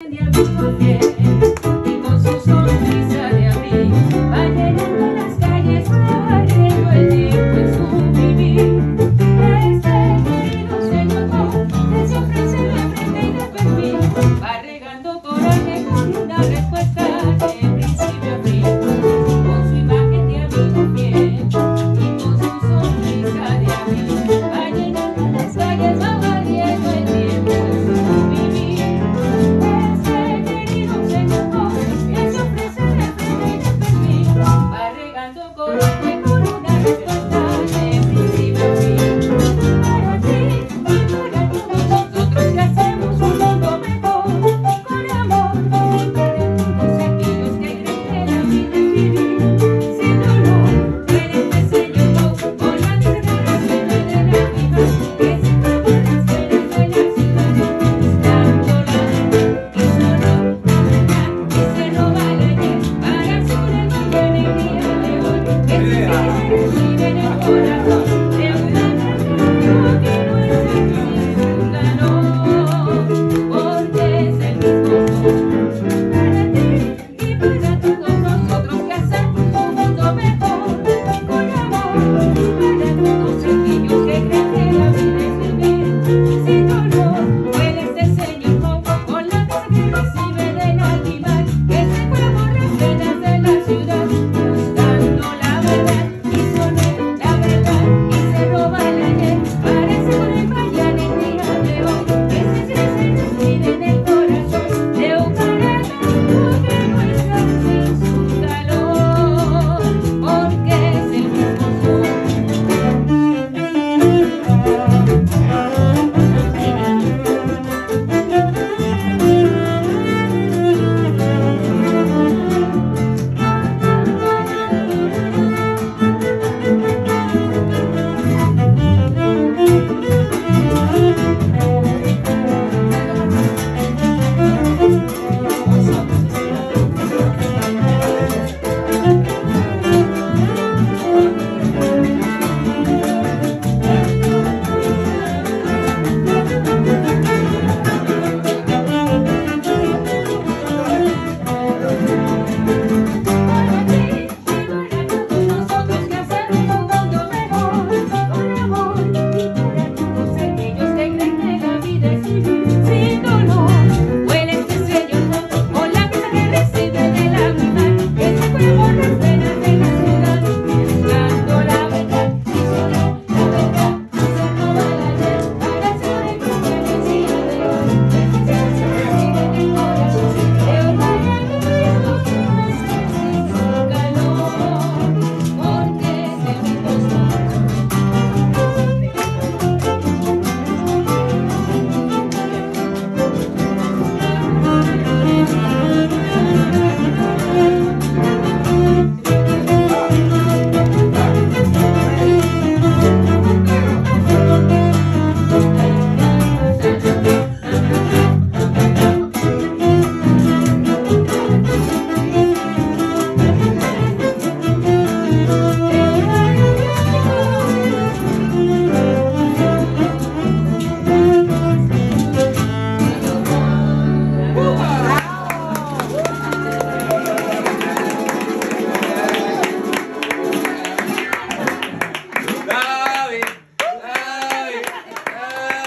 India,